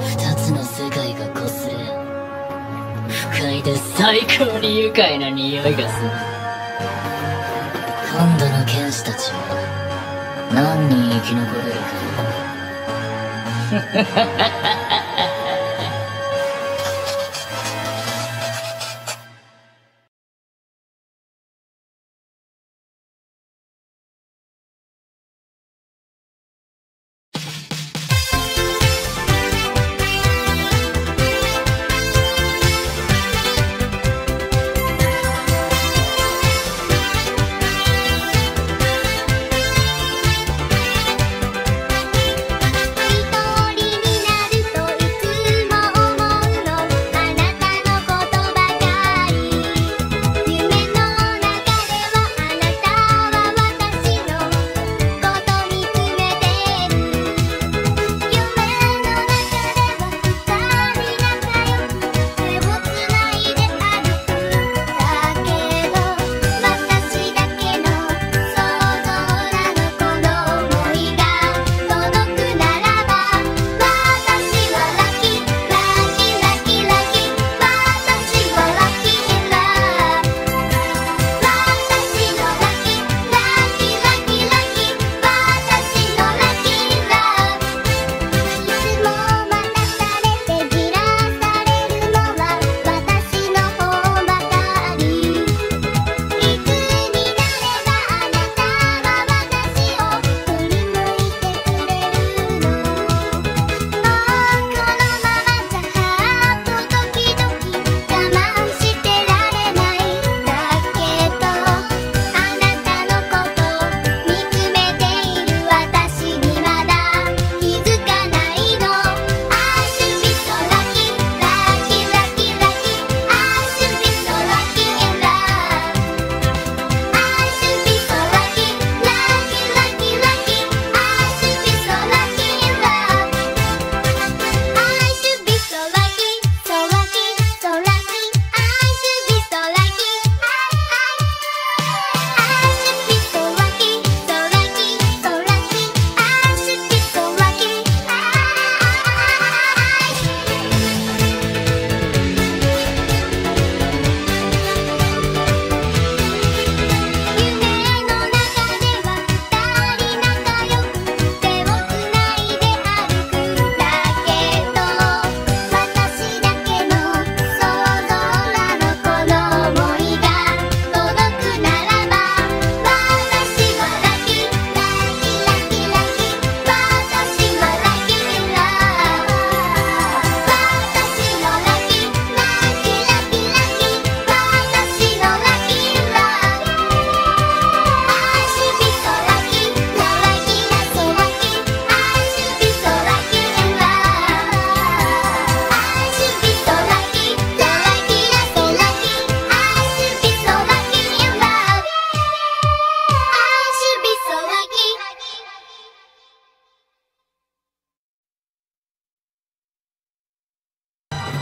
二つの世界が擦れ不快で最高に愉快な匂いがする。今度の剣士たちは何人生き残れるか。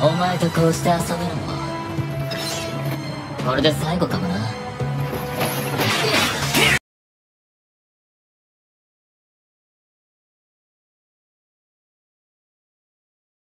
お前とこうして遊ぶのもこれで最後かもな。